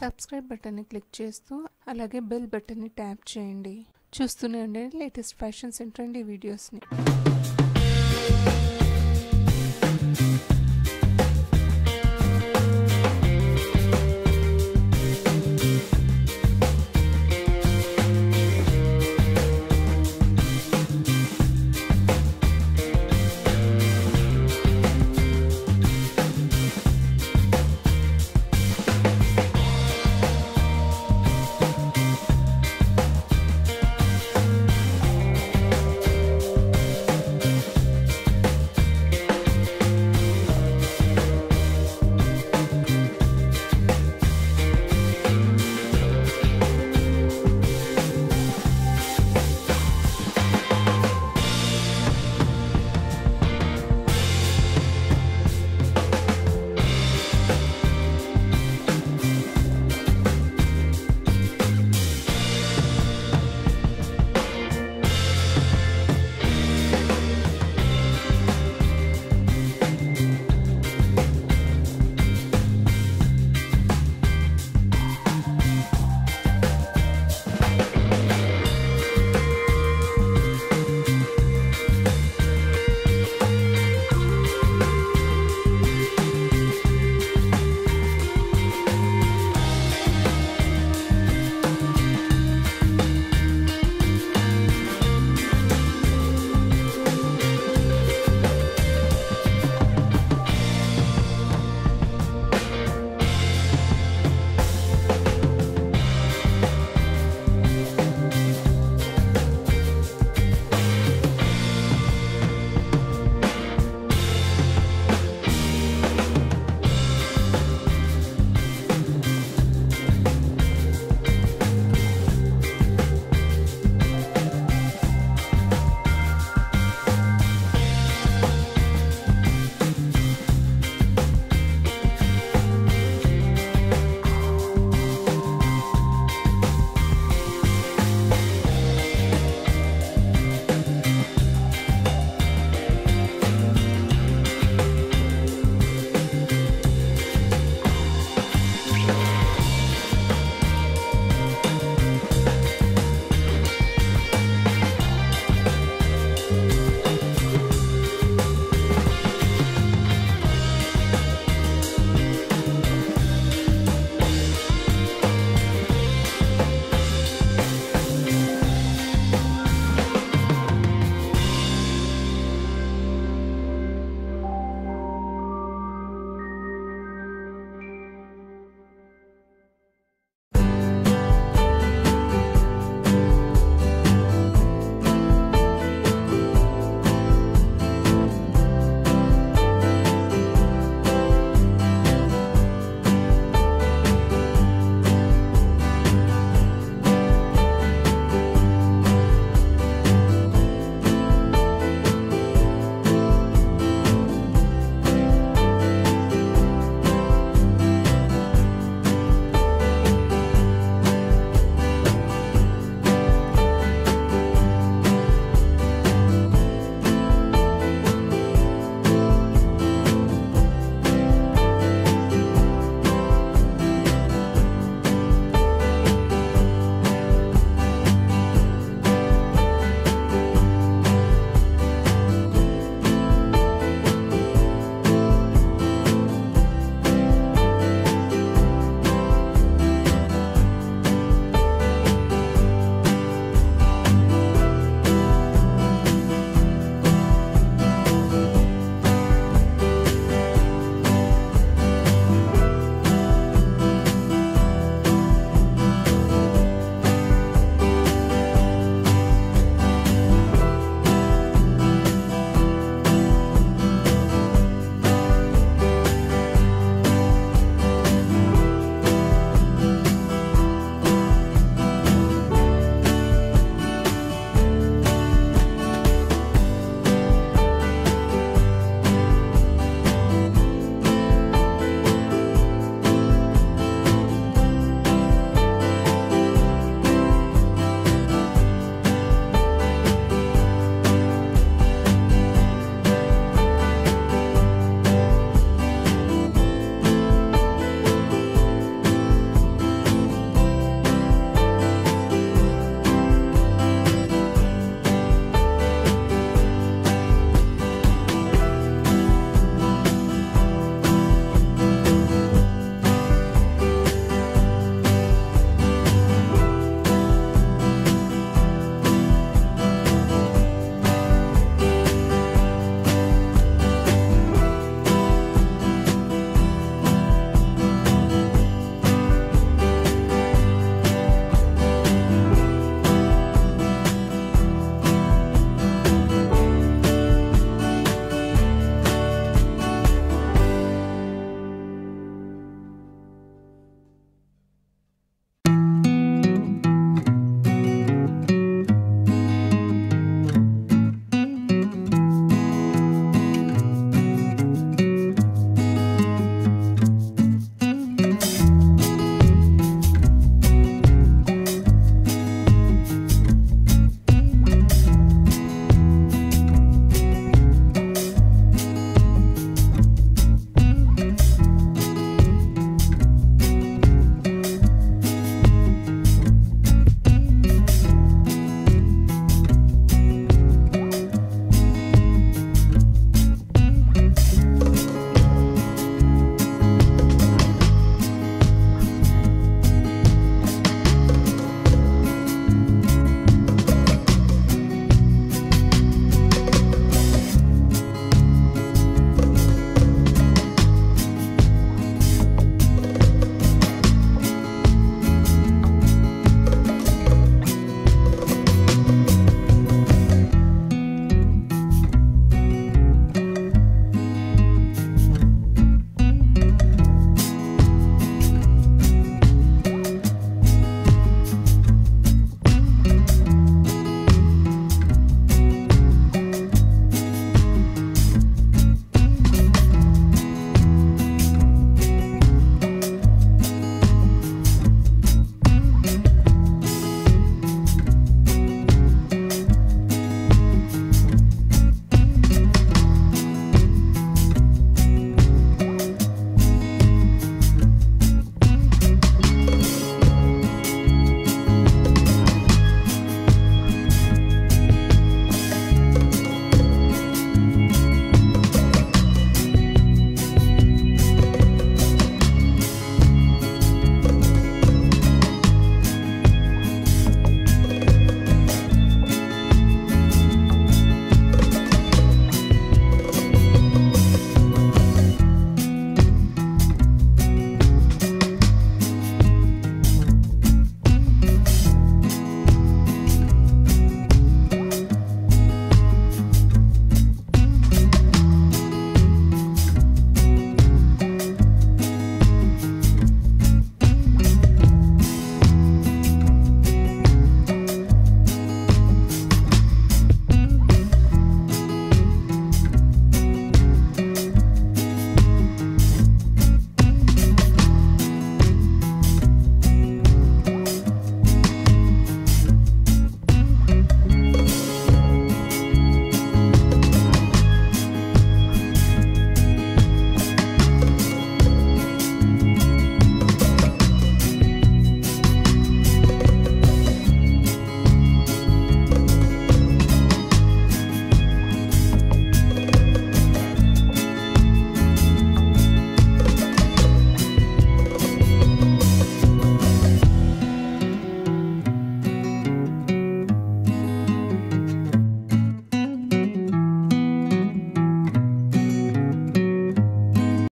Subscribe బటన్ని click చేస్తూ అలాగే బెల్ బటన్ని ట్యాప్ చేయండి. చూస్తూనే ఉండండి లేటెస్ట్ ఫ్యాషన్స్ అండ్ ట్రెండీ వీడియోస్ని